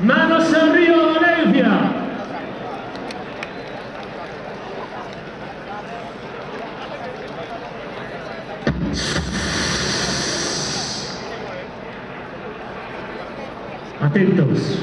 Manos arriba, Valencia. Atentos.